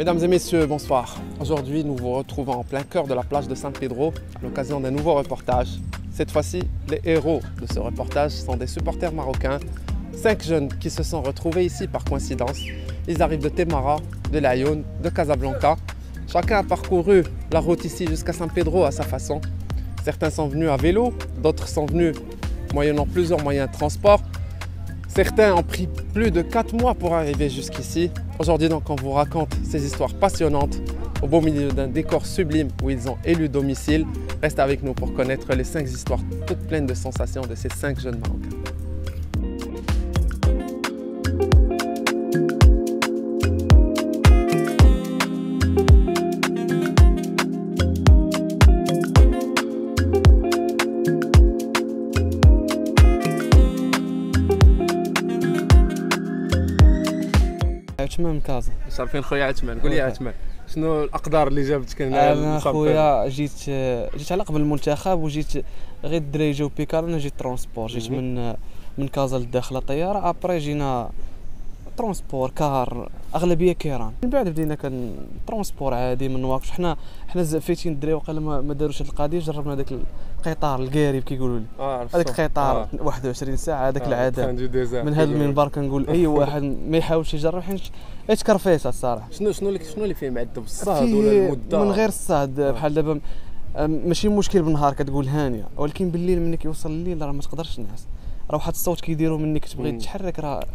Mesdames et messieurs, bonsoir. Aujourd'hui, nous vous retrouvons en plein cœur de la plage de San Pedro à l'occasion d'un nouveau reportage. Cette fois-ci, les héros de ce reportage sont des supporters marocains, cinq jeunes qui se sont retrouvés ici par coïncidence. Ils arrivent de Temara, de Lyon, de Casablanca. Chacun a parcouru la route ici jusqu'à San Pedro à sa façon. Certains sont venus à vélo, d'autres sont venus moyennant plusieurs moyens de transport. Certains ont pris plus de 4 mois pour arriver jusqu'ici. Aujourd'hui donc on vous raconte ces histoires passionnantes au beau milieu d'un décor sublime où ils ont élu domicile. Reste avec nous pour connaître les 5 histoires toutes pleines de sensations de ces 5 jeunes Marocains. عثمان من كازا عارفين خويا عثمان؟ قول لي عثمان شنو الأقدار اللي جابتك هنا أنا خويا جيت جيت على قبل المنتخب وجيت غير الدراري جاو ب les cars أنا جيت transport جيت من من كازا للداخله طياره après جينا transport car أغلبية كيران. من بعد بدينا كان transport عادي من نواكشوط حنا حنا زفيتين الدراري وقال ما, ما داروش القضية جربنا هذاك القطار القارب كيقولوا لي. هذاك القطار آه. 21 ساعة هذاك العذاب العذاب من هذا المنبر كنقول أي واحد ما يحاولش يجرب حيت حيت كرفيسه الصراحة؟ شنو شنو اللي شنو اللي فيه معذب الصهد فيه ولا المدة؟ من غير الصهد آه. بحال دابا ماشي مشكل بالنهار كتقول هانية ولكن بالليل ملي كيوصل الليل راه ما تقدرش تنعس. راه واحد الصوت كيديروا منك تبغي. تحرك راه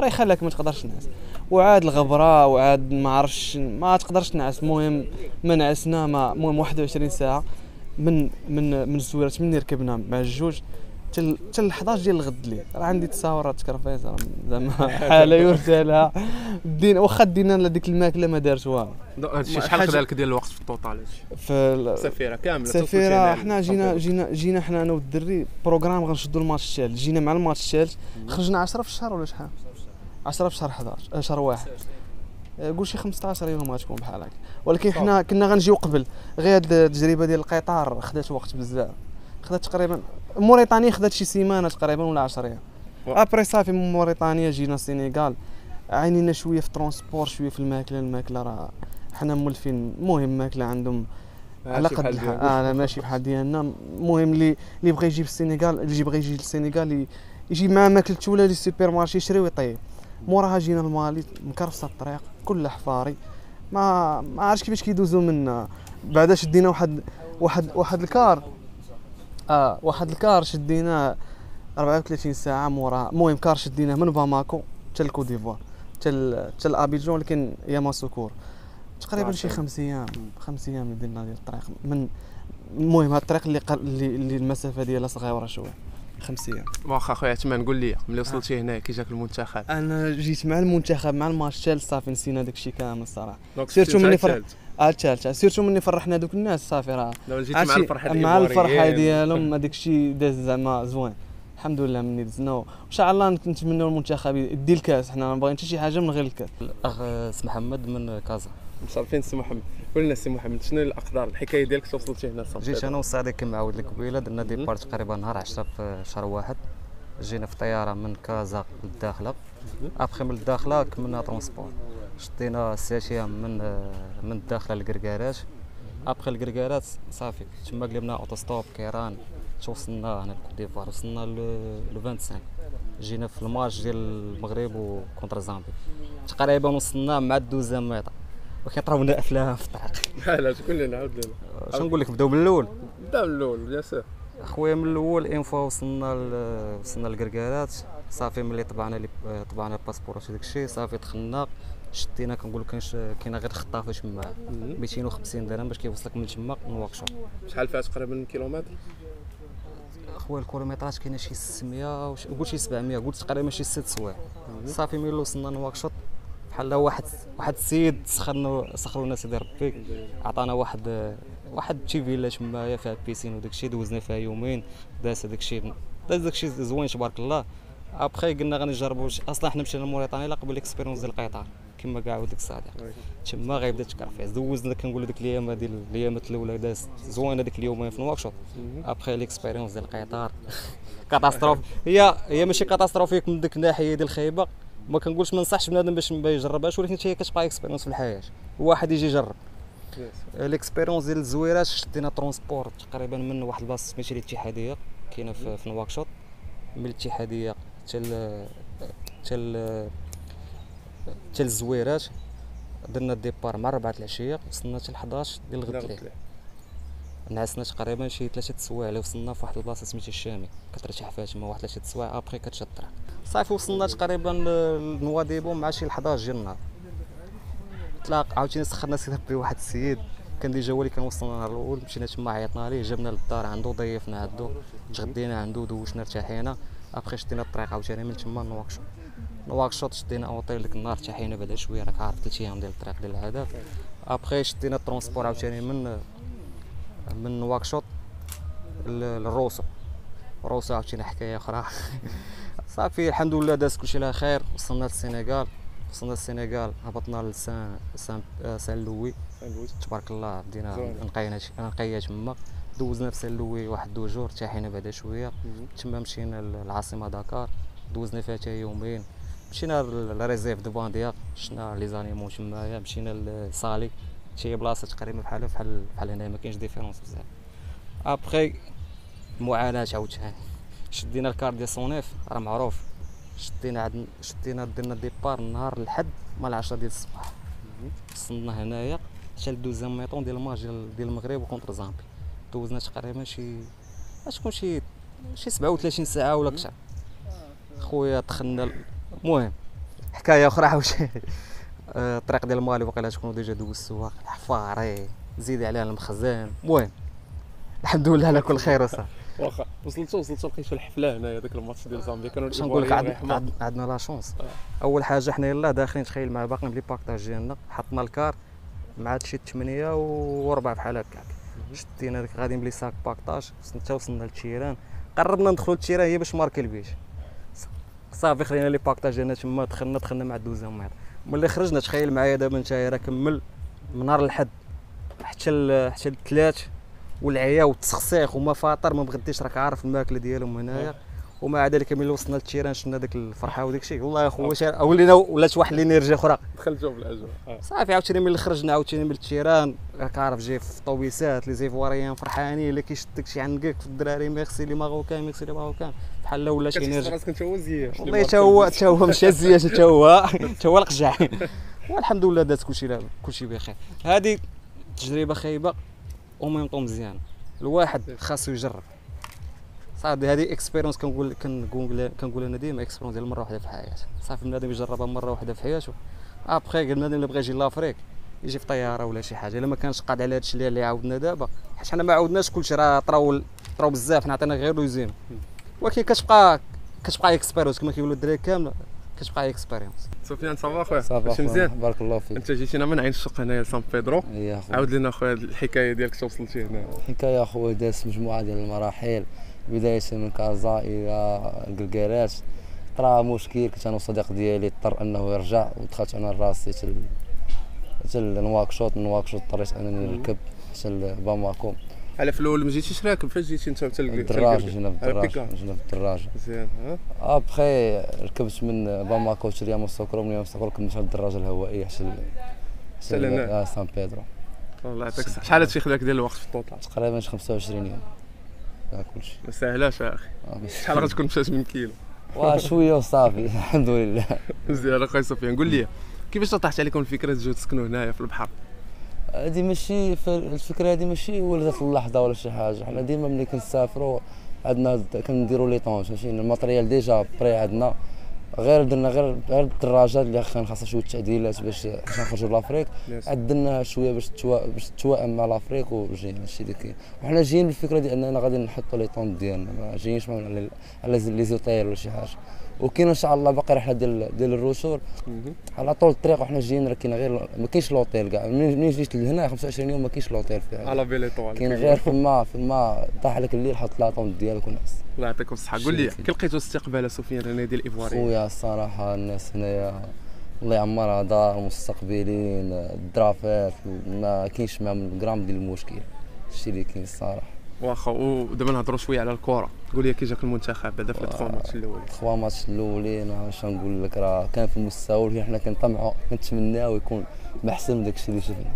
راه يخليك ما تقدرش تنعس. وعاد الغبرة وعاد ما عرفش ما تقدرش تنعس. المهم ما نعسنا ما المهم 21 ساعة من من من الزويرات مني ركبنا؟ مع الجوج. حتى حتى ل 11 ديال الغد لي راه عندي تصاورات كرفيس راه زعما حاله يرثى لها. دينا واخا دينا ديك الماكلة ما دارت والو. هادشي شحال خدا لك ديال الوقت في ال total هادشي؟ في ال- سفيرة كاملة سفيرة حنا جينا جينا جينا حنا أنا والدري programme غنشدو الماتش الثالث. جينا مع الماتش الثالث. خرجنا 10 في الشهر ولا شحال؟ 10 في شهر 11 آه، شهر واحد. آه، قول شي 15 يوم غتكون بحال هكا. ولكن حنا كنا غنجيو قبل. غير هاد التجربة ديال القطار خدات وقت بزاف. خدات تقريبا موريتانيا خدات شي سيمانة تقريبا ولا 10 أيام. après صافي من موريتانيا جينا السينيغال عانينا شوية في transport شوية في الماكلة. الماكلة راه حنا مولفين. المهم ماكلة عندهم على قد الحال. آه لا ماشي بحال ديالنا. المهم اللي اللي بغى يجي في السينيغال اللي بغى يجي للسينيغال ي- يجي مع ماكلته ولا les supermarchés يشري ويطيب موراها جينا المالي مكرفسه الطريق كلها حفاري. ما ما عرفتش كيفاش كيدوزو منا. بعدا شدينا واحد واحد واحد ال car. آه واحد ال car شديناه 34 ساعة مورا المهم car شديناه من باماكو حتى ل Côte d'Ivoire حتى حتى لأبيجون ولكن ياماسوكور تقريبا شي خمس أيام خمس أيام درنا ديال الطريق. من المهم هاد الطريق اللي قر... اللي, المسافة ديالها صغيرة شوية. خمس أيام. واخا خويا عثمان قول لي ملي وصلتي هنا كي جاك المنتخب؟ أنا جيت مع المنتخب مع الماتش الثالث صافي نسينا داك الشيء كامل الصراحه سيرتو شفتي مني مع فرق- الثالث. آه الثالث سيرتو مني فرحنا دوك الناس صافي راه. مع الفرحة مع الفرحة. ديالهم هذاك الشيء داز زعما زوين. الحمد لله مني دزنا وان شاء الله نتمنوا المنتخب يدي الكاس. حنا ما باغيين حتى شي حاجة من غير الكاس. الأخ اسم محمد من كازا. مشرفين سي محمد. قول لنا سي محمد شنو الأقدار الحكاية ديالك كيفاش وصلتي هنا لصنطا؟ جيت أنا والصعيدي كما عاود لك قبيله درنا départ تقريبا نهار 10 في شهر واحد. جينا في طيارة من كازا للداخلة. ابخي من الداخله كملنا transport ست أيام من من الداخله للقرقارات أبخي القرقارات صافي تما قلبنا autostop كيران. توصلنا هنا لكوت ديفوار وصلنا le 25 جينا في الماتش ديال المغرب و contre Zambie. تقريبا وصلنا مع ال deuxième mi-temps وكيطراونا أفلام في الطريق. علاش قول لنا عاود لنا؟ شنو نقول لك بداو من الأول؟ نبدا من الأول bien sûr أخويا من الأول une fois وصلنا ل- وصلنا للقرقارات. صافي ملي طبعنا لي طبعنا الباسبورات وداك الشيء صافي دخلنا شدينا كنقول لك كاينة غير خطافه تما 250 درهم باش كيوصلك من تما نواكشوط شحال فيها تقريبا من كيلومتر؟ اخويا الكيلومترات كاينة شي 600 وش- قول شي 700 قلت تقريبا شي 6 سوايع. صافي ملي وصلنا نواكشوط بحال واحد واحد السيد سخرنا سخرونا سيدي ربي عطانا واحد واحد شي فيلا تمايا فيها بيسين وداك الشيء دوزنا فيها يومين داز هذاك الشيء داز داك الشيء زوين تبارك الله. ابخي قلنا غنجربوا أصلا حنا مشينا لموريتانيا لا قبل ال expérience ديال القطار كما كاع وديك الصادق تما غيبدا تكرفيس دوزنا كنقولوا ديك الأيام ديال الايامات الاولى داز زوينه ديك اليومين في نواكشوط après l'expérience ديال القطار catastrophe هي هي ماشي catastrophique من ديك الناحيه ديال الخيبه ما كنقولش ما نصحش بنادم باش ما يجربهاش ولكن هي كتبقى expérience في الحياة الواحد يجي يجرب L'expérience ديال الزويرات شدينا transport تقريبا من واحد البلاصه سميتها الاتحاديه كاينة في, في نواكشوط من الاتحاديه حتى حتى حتى الزويرات. درنا ال départ مع 4 العشية وصلنا حتى ل 11 ديال الغد نعسنا تقريبا شي ثلاثة السوايع اللي وصلنا في واحد البلاصة سميتها الشامي كترتاح فيها تما واحد ثلاثة السوايع ابخي كتشد الطريق صافي وصلنا تقريبا لنواديبو مع شي 11 ديال النهار تلاق عاوتاني سخرنا سيدي ربي واحد السيد. كان déjà هو اللي كان وصلنا النهار الأول مشينا تما عيطنا ليه جبنا للدار عنده ضيفنا عنده تغدينا عنده دوشنا ارتاحينا. أبخي شدينا الطريق عاوتاني من تما لنواكشوط نواكشوط شدينا اوطيل ديك النهار ارتاحينا بعدا شوية راك عارف ثلاث أيام ديال الطريق ديال الهدف. après شدينا ال transport عاوتاني من من نواكشوط للروسو. روسو عاوتاني حكاية أخرى. صافي الحمد لله داز كلشي على خير. وصلنا للسنغال. وصلنا للسنغال هبطنا ل Saint Saint Saint-Louis. تبارك الله بدينا نقينا نقيا تما دوزنا في Saint-Louis واحد deux jours ارتاحينا بعدا شوية. تما مشينا للعاصمه دكار دوزنا فيها حتى يومين. مشينا ل réserve de Bandia شفنا les animaux تمايا مشينا ل Saly شي بلاصة تقريبا بحال بحال بحال هنا ما كاينش différence بزاف. ابخي معاناة عاوتاني. شدينا ال car ديال صونيف راه معروف. شدينا عند شدينا درنا départ نهار الحد مال 10 ديال الصباح. وصلنا هنايا حتى ل deuxième mi-temps ديال الماتش ديال المغرب و contre Zambie دوزنا تقريبا شي اشكون شي شي 37 ساعة ولا أكثر خويا دخلنا المهم حكاية أخرى عاوتاني الطريق ديال مالي وقيلا تكونوا déjà دوزتوها الحفاري زيد عليها المخزن. المهم الحمد لله على كل خير وصافي واخا وصلتوا وصلتوا لقيتوا الحفلة هنايا داك الماتش ديال زامبيا. كانوا نقول لك عندنا la chance آه. أول حاجة حنا يلاه داخلين تخيل مع باقي ب les bagages ديالنا حطنا ال car مع شي 8 وربع بحال هكاك. شدينا ديك غاديين ب les sacs bagages حتى وصلنا لل terrain قربنا ندخلوا لل terrain هي باش marqué البيت صافي خلينا les bagages ديالنا تما دخلنا دخلنا مع ال deuxième mi-temps ملي خرجنا تخيل معايا دابا نتايا راه كمل من نهار الحد حتى حتى الثلاث والعيا والتسخسيخ وما فاطر ما مغديش راك عارف الماكله ديالهم هنايا ومع ذلك ملي وصلنا لل terrain شفنا داك الفرحة وداك الشيء. والله يا خويا ولينا ولات واحد l'énergie أخرى. دخلتوا في الاجواء صافي عاوتاني ملي خرجنا عاوتاني من ال terrain. راك عارف جاي في الطويسات les Ivoiriens فرحانين اللي كيشدك شي عنقك في الدراري merci les Marocains merci les Marocains بحال ولا شي énergie راسك انت هو زيه والله حتى هو حتى هو مشى زيه حتى هو. حتى هو القجع والحمد لله دات كلشي كلشي بخير. هذه تجربة خايبة و même temps مزيانه الواحد خاصو يجرب. صافي هذه expérience كنقول كنقول كنقول أنا ديما expérience ديال مرة واحدة في حياته صافي بنادم يجربها مرة واحدة في حياته. ابخي بنادم اللي بغى يجي l'Afrique يجي في طيارة ولا شي حاجة. إلا ما كانش قاد على هادشي اللي عاودنا دابا. حيت حنا ما عاودناش كلشي راه طراو طراو بزاف. نعطينا غير les idem ولكن كتبقى كتبقى expérience كما كيقولوا الدراري كامل كتبقى expérience سفيان ça va خويا؟ ça va مزيان؟ بارك الله فيك. أنت جيتينا من عين الشق هنايا لسان بيدرو. اي عاود لنا خويا الحكاية ديالك كيفاش وصلتي هنا الحكاية اخويا دازت مجموعة ديال المراحل. بداية من كازا إلى الكلكيرات طرا مشكل كنت أنا والصديق ديالي اضطر أنه يرجع ودخلت أنا راسي تل تل نواكشوط من نواكشوط اضطريت أنني نركب حتى لباماكو على في الأول ما جيتيش راكب فاش جيتي أنت؟ حتى الدراجة جينا بالدراجه جينا بالدراجه مزيان ابخي ركبت من باماكو تل ياموسوكرو من موسوكرو كملت على الدراجة الهوائية حتى حتى لهنا سان بيدرو. الله يعطيك الصحة. شحال هادشي خداك ديال الوقت في ال total تقريبا 25 يوم. كلشي ما ساهلاش أخي. شحال غتكون مشات من كيلو؟ وشويه وصافي الحمد لله. مزيان اخويا سفيان قول لي كيفاش طاحت عليكم الفكرة تجيو تسكنوا هنايا في البحر؟ هذه ماشي الفكرة هذه ماشي ولدت اللحظة ولا شي حاجة. حنا ديما ملي كنسافروا عندنا كنديروا les tentes ماشي ال matériel déjà بري عندنا. غير درنا غير غير الدراجات اللي كان خاصها شوية تعديلات باش باش نخرجوا l'Afrique عدلنا شوية باش توا باش توائم مع l'Afrique وجينا هادشي اللي كاين وحنا جايين بالفكرة ديال أننا غادي نحطوا les tentes ديالنا ما جايينش على على les hôtels ولا شي حاجة. وكاين ان شاء الله باقي رحله ديال ديال ال retour على طول الطريق وحنا جايين راه كاين غير ما كاينش لوطيل كاع منين جيت لهنا 25 يوم ما كاينش لوطيل فيها à la belle étoile كاين غير فما فما طاح عليك الليل حط la tente ديالك ونعس الله يعطيكم الصحه قول لي كي لقيتوا استقبال سفيان هنا ديال الايفواريين خويا الصراحه الناس هنايا الله يعمرها دار مستقبلين الدرافات ما كاينش معاهم الجرام ديال المشكل الشيء اللي كاين الصراحه واخا ودابا نهضروا شوية على الكره قول لي كي جاك المنتخب بعدا في ال trois matchs الأولين. ال trois matchs الأولين واش نقول لك؟ راه كان في المستوى اللي حنا كنطمعوا كنتمناو يكون محسن من داكشي اللي شفنا.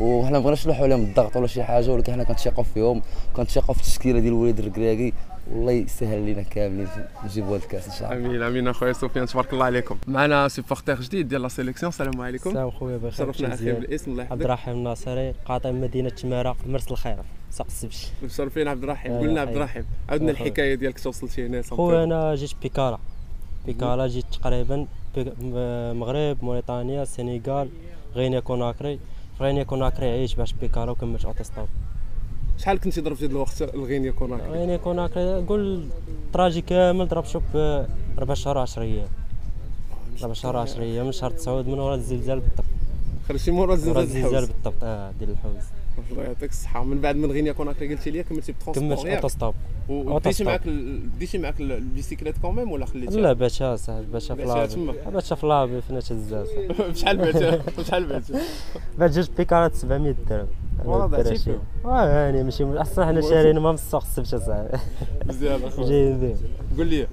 وحنا ما بغيناش نلوحوا عليهم الضغط ولا شي حاجة ولكن حنا كنتثقوا فيهم كنتثقوا في التشكيلة ديال الوليد الركراكي والله يسهل لينا كاملين نجيبوا هذا الكاس إن شاء الله. آمين آمين أخويا سفيان تبارك الله عليكم. معنا supporter جديد ديال la sélection السلام عليكم. السلام خويا بخير شرفنا أخي بالاسم الله. يحفظك عبد الرحيم الناصري قاطع مدينة تماره مرس الخير. سوق السبت. مشرفين عبد الرحيم. قلنا عبد الرحيم. عاودنا الحكاية ديالك كيفاش وصلتي هنا خويا أنا جيت بيكارا. بيكارا جيت تقريبا مغرب موريتانيا السنغال غينيا كوناكري غينيا كوناكري عيش باش بيكارا وكملت auto-stop شحال كنتي ضربتي هذا الوقت الغينيا كوناكري؟ غينيا كوناكري قول trajet كامل ضرب شوف ربع شهور 10 أيام. ربع شهور 10 أيام من شهر 9 من ورا الزلزال بالضبط. خرجتي مورا الزلزال الزلزال بالضبط آه ديال الحوز. الله يعطيك الصحة. من بعد من غينيا كوناكري قلتي لي كملتي ب transport كملت auto-stop وديتي معاك ديتي معاك ال bicyclette quand même ولا خليتيها؟ لا بعتها صاحبي بعتها في لابي. بعتها في لابي فين تهزها. بشحال بعتها بشحال بعتها؟ بعت جوج بيكارات 700 درهم. والله فيهم آه يعني ماشي احسن حنا شاريين ما من السوق السبت اصاحبي مزيان اخويا جايين قول لي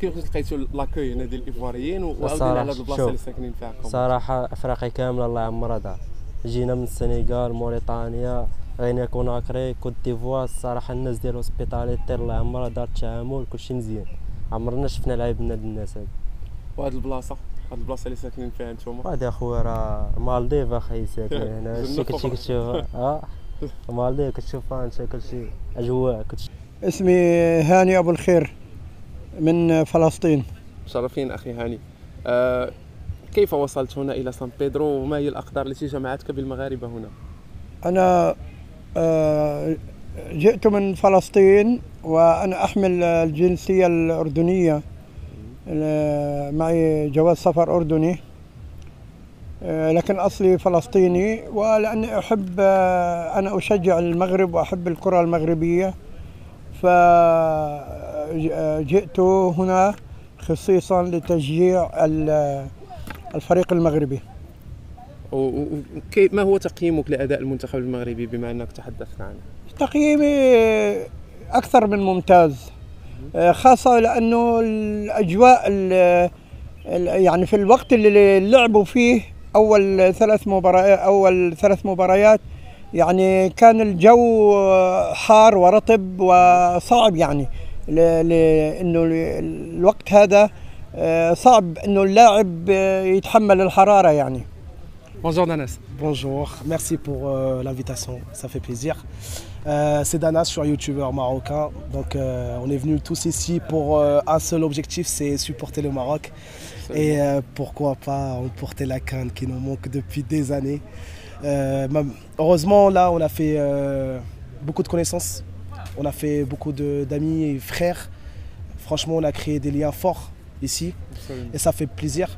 كيفاش لقيتوا l'accueil هنا ديال الإيفواريين وعاودنا على هاد البلاصة اللي ساكنين فيها صراحة أفريقيا كاملة الله يعمرها دار جينا من السنغال موريتانيا غينيا كوناكري كوت ديفوار الصراحه الناس ديال hospitalité الله يعمرها دار التعامل كلشي مزيان. عمرنا شفنا العيب من هاد الناس هاد وهاد البلاصة؟ هاد البلاصة اللي ساكنين فيها نتوما هادي اخويا راه مالديف أخي ساكن هنا. هادشي كلشي كتشوف. آه. مالديف كتشوفها انت كلشي اجواء اسمي هاني ابو الخير من فلسطين. مشرفين أخي هاني. آه كيف وصلت هنا إلى سان بيدرو؟ وما هي الأقدار التي جمعتك بالمغاربة هنا؟ أنا آه جئت من فلسطين وأنا أحمل الجنسية الأردنية. معي جواز سفر أردني. لكن أصلي فلسطيني ولأني أحب أنا أشجع المغرب وأحب الكرة المغربية. فجئت هنا خصيصا لتشجيع الفريق المغربي. ما هو تقييمك لأداء المنتخب المغربي بما أنك تحدثت عنه؟ تقييمي أكثر من ممتاز. خاصة لأنه الأجواء يعني في الوقت اللي لعبوا فيه أول ثلاث مباريات أول ثلاث مباريات يعني كان الجو حار ورطب وصعب يعني لأنه الوقت هذا صعب إنه اللاعب يتحمل الحرارة يعني Bonjour Danas. Bonjour, merci pour euh, l'invitation, ça fait plaisir. Euh, c'est Danas, je suis un youtubeur marocain. Donc euh, on est venu tous ici pour un seul objectif, c'est supporter le Maroc. Et pourquoi pas emporter la canne qui nous manque depuis des années. heureusement, là, on a fait beaucoup de connaissances. On a fait beaucoup d'amis et frères. Franchement, on a créé des liens forts ici. Et ça fait plaisir.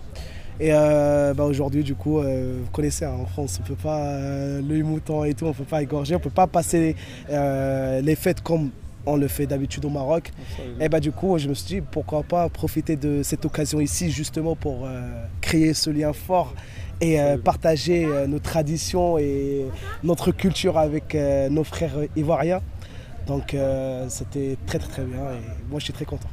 Et euh, bah aujourd'hui, du coup, euh, vous connaissez, hein, en France, on peut pas, euh, l'œil mouton et tout, on peut pas égorger, on peut pas passer les fêtes comme on le fait d'habitude au Maroc. Et bah du coup, je me suis dit, pourquoi pas profiter de cette occasion ici justement pour créer ce lien fort et partager nos traditions et notre culture avec nos frères ivoiriens. Donc c'était très très très bien et moi je suis très content.